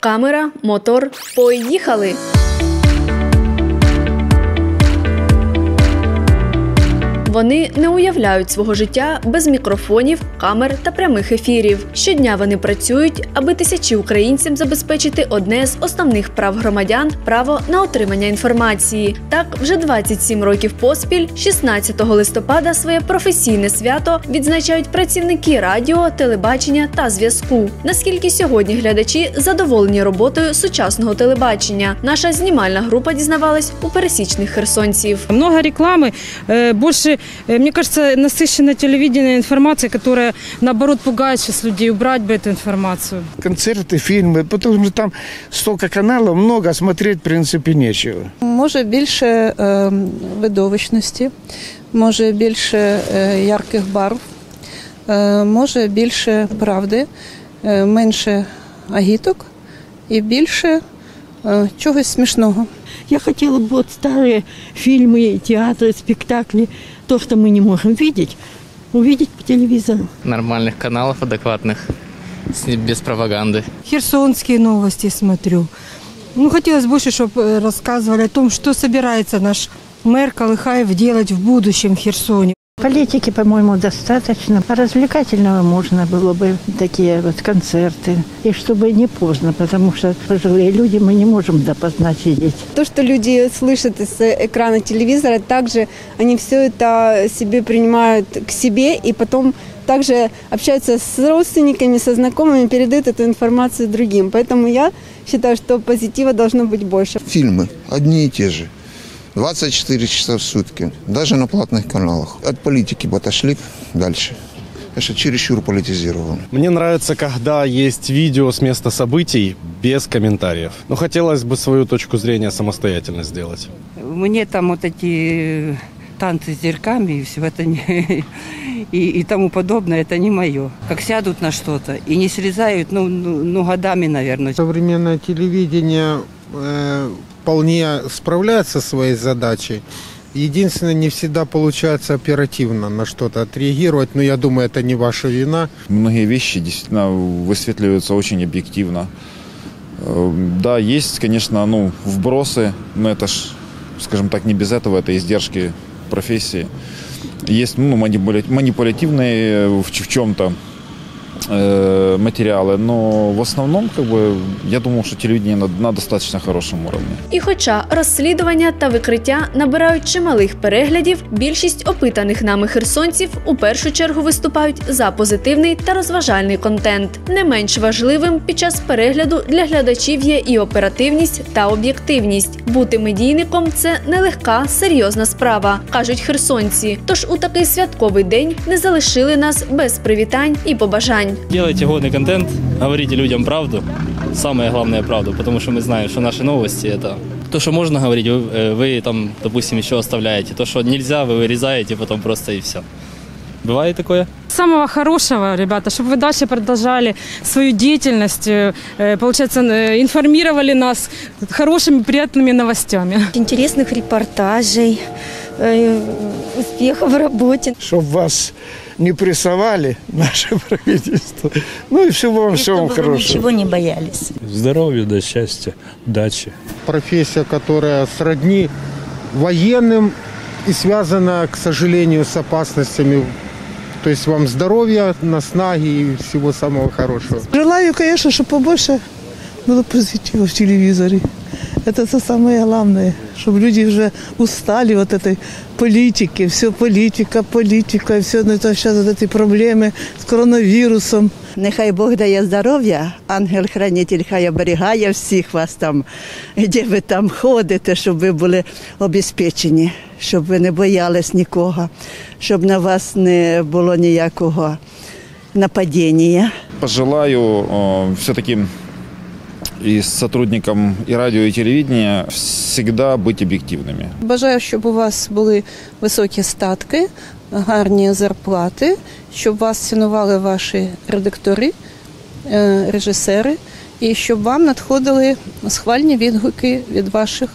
Камера, мотор, поїхали. Вони не уявляють свого життя без мікрофонів, камер та прямих ефірів. Щодня вони працюють, аби тисячі українцям забезпечити одне з основних прав громадян право на отримання інформації. Так, вже 27 років поспіль, 16 листопада, своє професійне свято відзначають працівники радіо, телебачення та зв'язку. Наскільки сьогодні глядачі задоволені роботою сучасного телебачення? Наша знімальна група дізнавалась у пересічних херсонців. Много рекламы, э, больше, э, мне кажется, насыщенное телевидение информацией, которая, наоборот, пугает сейчас людей. Убрать бы эту информацию. концерты, фильмы, потому что там столько каналов, много, а смотреть, в принципе, нечего. Може більше е, видовищності, може більше е, ярких барв, е, може більше правди, е, менше агіток і більше е, чогось смішного. Я хотела бы вот старые фильмы, театры, спектакли, то, что мы не можем видеть, увидеть по телевизору. нормальных каналов адекватных, с- без пропаганды. Херсонские новости смотрю. Ну, хотелось больше, чтобы рассказывали о том, что собирается наш мэр Колыхаев делать в будущем в Херсоне. Политики, по-моему, достаточно. Развлекательного можно было бы такие вот концерты. И чтобы не поздно, потому что пожилые люди мы не можем допоздна сидеть. То, что люди слышат из экрана телевизора, также они все это себе принимают к себе и потом также общаются с родственниками, со знакомыми, передают эту информацию другим. Поэтому я считаю, что позитива должно быть больше. Фильмы одни и те же. 24 часа в сутки, даже на платных каналах. От политики бы отошли дальше. Это чересчур политизировано. Мне нравится, когда есть видео с места событий без комментариев. Но хотелось бы свою точку зрения самостоятельно сделать. Мне там вот эти танцы с зерками и все это не, и, и тому подобное, это не мое. Как сядут на что-то и не срезают, ну, ну, ну годами, наверное. Современное телевидение э, вполне справляется со своей задачей. Единственное, не всегда получается оперативно на что-то отреагировать, но я думаю, это не ваша вина. Многие вещи действительно высветливаются очень объективно. Э, Да, есть, конечно, ну, вбросы, но это ж, скажем так, не без этого, это издержки профессии. Есть ну, манипуля- манипулятивные в чем-то э, материалы, но в основном, как бы, я думал, что телевидение на, на достаточно хорошем уровне. І хоча розслідування та викриття набирають чималих переглядів, більшість опитаних нами херсонців у першу чергу виступають за позитивний та розважальний контент. Не менш важливим під час перегляду для глядачів є і оперативність та об'єктивність. Бути медійником це нелегка, серйозна справа, кажуть херсонці. Тож у такий святковий день не залишили нас без привітань і побажань. Делайте годный контент, говорите людям правду, самое главное правду, потому что мы знаем, что наши новости это то, что можно говорить, вы, э, вы там, допустим, еще оставляете. То, что нельзя, вы вырезаете потом просто и все. Бывает такое? Самого хорошего, ребята, чтобы вы дальше продолжали свою деятельность, э, э, получается, э, информировали нас хорошими, приятными новостями. Интересных репортажей, э, успехов в работе. Чтобы вас не прессовали, наше правительство. Ну и всего вам, всего вам чтобы вы хорошего. ничего не боялись. Здоровья, да счастья, удачи. Профессия, которая сродни военным и связана, к сожалению, с опасностями. То есть вам здоровья, наснаги и всего самого хорошего. Желаю, конечно, чтобы побольше было позитива в телевизоре. Это это самое главное, чтобы люди уже устали от этой политики, все политика, политика, все это сейчас вот эти проблемы с коронавирусом. Нехай Бог дає здоров'я, ангел-хранитель хай оберігає всіх вас там, де ви там ходите, щоб ви були обезпечені, щоб ви не боялись нікого, щоб на вас не було ніякого нападіння. Пожелаю э, все-таки и сотрудникам и радио, и телевидения всегда быть объективными. Бажаю, щоб у вас були високі статки, гарні зарплати, щоб вас цінували ваші редактори, е, режисери, і щоб вам надходили схвальні відгуки від ваших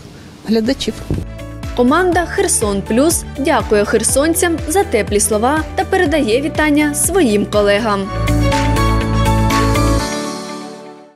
глядачів. Команда Херсон Плюс дякує херсонцям за теплі слова та передає вітання своїм колегам.